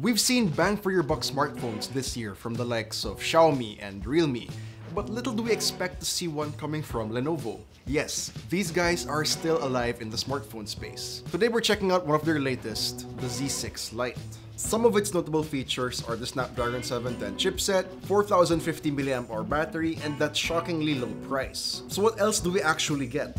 We've seen bang for your buck smartphones this year from the likes of Xiaomi and Realme, but little do we expect to see one coming from Lenovo. Yes, these guys are still alive in the smartphone space. Today we're checking out one of their latest, the Z6 Lite. Some of its notable features are the Snapdragon 710 chipset, 4050 mAh battery, and that shockingly low price. So what else do we actually get?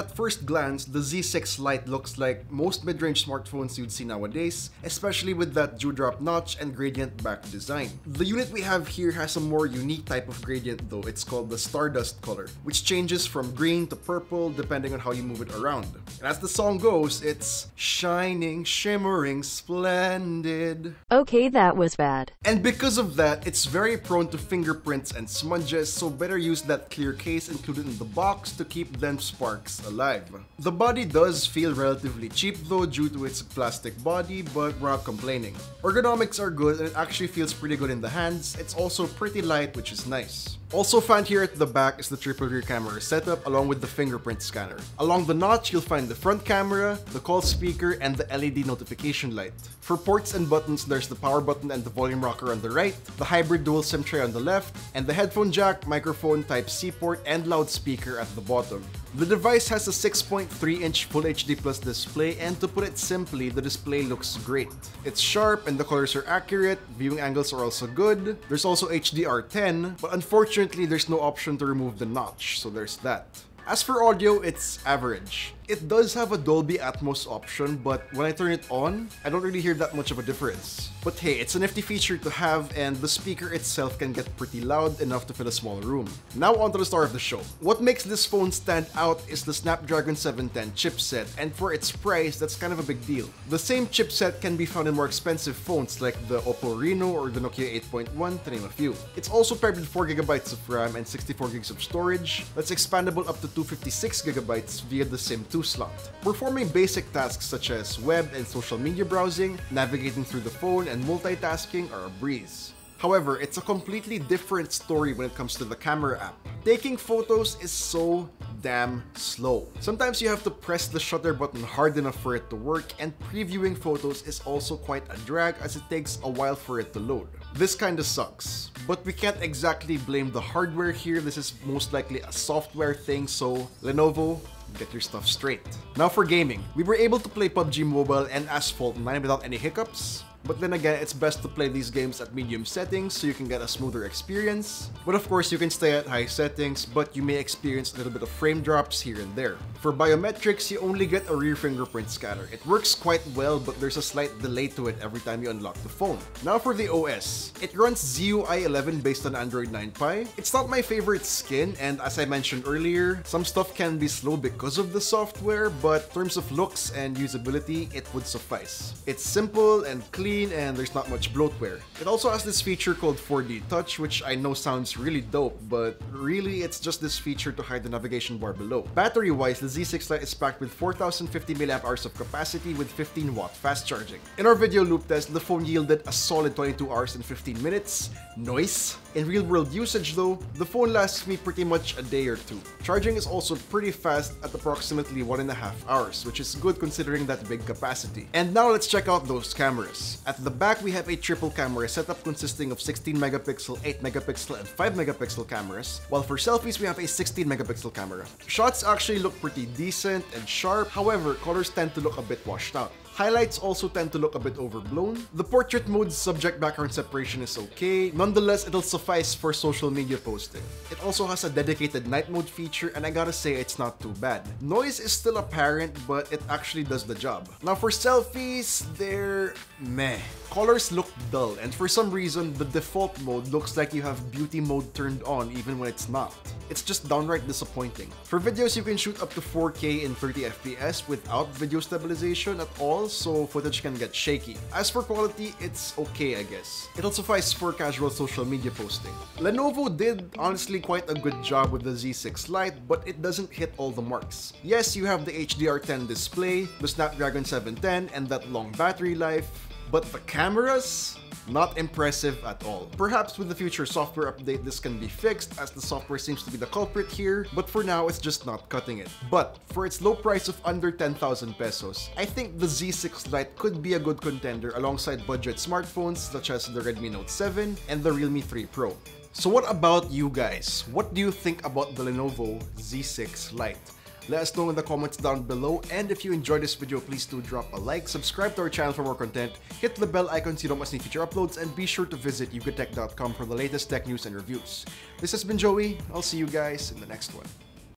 At first glance, the Z6 Lite looks like most mid-range smartphones you'd see nowadays, especially with that dewdrop notch and gradient back design. The unit we have here has a more unique type of gradient though, it's called the Stardust color, which changes from green to purple depending on how you move it around. And as the song goes, it's shining, shimmering, splendid. Okay, that was bad. And because of that, it's very prone to fingerprints and smudges, so better use that clear case included in the box to keep them spark alive. The body does feel relatively cheap though due to its plastic body, but we're not complaining. Ergonomics are good and it actually feels pretty good in the hands. It's also pretty light, which is nice. Also found here at the back is the triple rear camera setup along with the fingerprint scanner. Along the notch, you'll find the front camera, the call speaker, and the LED notification light. For ports and buttons, there's the power button and the volume rocker on the right, the hybrid dual SIM tray on the left, and the headphone jack, microphone, Type-C port, and loudspeaker at the bottom. The device has a 6.3-inch Full HD Plus display and to put it simply, the display looks great. It's sharp and the colors are accurate, viewing angles are also good. There's also HDR10, but unfortunately there's no option to remove the notch, so there's that. As for audio, it's average. It does have a Dolby Atmos option, but when I turn it on, I don't really hear that much of a difference. But hey, it's a nifty feature to have and the speaker itself can get pretty loud enough to fill a small room. Now onto the star of the show. What makes this phone stand out is the Snapdragon 710 chipset, and for its price, that's kind of a big deal. The same chipset can be found in more expensive phones like the Oppo Reno or the Nokia 8.1 to name a few. It's also paired with 4GB of RAM and 64GB of storage that's expandable up to 256GB via the SIM2 slot. Performing basic tasks such as web and social media browsing, navigating through the phone, and multitasking are a breeze. However, it's a completely different story when it comes to the camera app. Taking photos is so damn slow. Sometimes you have to press the shutter button hard enough for it to work, and previewing photos is also quite a drag as it takes a while for it to load. This kinda sucks, but we can't exactly blame the hardware here, this is most likely a software thing, so Lenovo, get your stuff straight. Now for gaming, we were able to play PUBG Mobile and Asphalt 9 without any hiccups, but then again, it's best to play these games at medium settings so you can get a smoother experience. But of course, you can stay at high settings, but you may experience a little bit of frame drops here and there. For biometrics, you only get a rear fingerprint scanner. It works quite well, but there's a slight delay to it every time you unlock the phone. Now for the OS. It runs ZUI 11 based on Android 9 Pie. It's not my favorite skin, and as I mentioned earlier, some stuff can be slow because of the software, but in terms of looks and usability, it would suffice. It's simple and clean clean and there's not much bloatware. It also has this feature called 4D Touch, which I know sounds really dope, but really it's just this feature to hide the navigation bar below. Battery-wise, the Z6 Lite is packed with 4050 mAh of capacity with 15 watt fast charging. In our video loop test, the phone yielded a solid 22 hours and 15 minutes. Noise! In real-world usage though, the phone lasts me pretty much a day or two. Charging is also pretty fast at approximately one and a half hours, which is good considering that big capacity. And now let's check out those cameras. At the back, we have a triple camera setup consisting of 16 megapixel, 8 megapixel, and 5 megapixel cameras, while for selfies, we have a 16 megapixel camera. Shots actually look pretty decent and sharp, however, colors tend to look a bit washed out. Highlights also tend to look a bit overblown. The portrait mode's subject background separation is okay, nonetheless it'll suffice for social media posting. It also has a dedicated night mode feature and I gotta say it's not too bad. Noise is still apparent but it actually does the job. Now for selfies, they're meh. Colors look dull and for some reason the default mode looks like you have beauty mode turned on even when it's not. It's just downright disappointing. For videos you can shoot up to 4K in 30 FPS without video stabilization at all so footage can get shaky. As for quality, it's okay I guess. It'll suffice for casual social media posting. Lenovo did honestly quite a good job with the Z6 Lite, but it doesn't hit all the marks. Yes, you have the HDR10 display, the Snapdragon 710, and that long battery life, but the cameras? Not impressive at all. Perhaps with the future software update this can be fixed as the software seems to be the culprit here, but for now it's just not cutting it. But for its low price of under 10,000 pesos, I think the Z6 Lite could be a good contender alongside budget smartphones such as the Redmi Note 7 and the Realme 3 Pro. So what about you guys? What do you think about the Lenovo Z6 Lite? Let us know in the comments down below and if you enjoyed this video please do drop a like, subscribe to our channel for more content, hit the bell icon so you don't miss any future uploads and be sure to visit yugatech.com for the latest tech news and reviews. This has been Joey, I'll see you guys in the next one.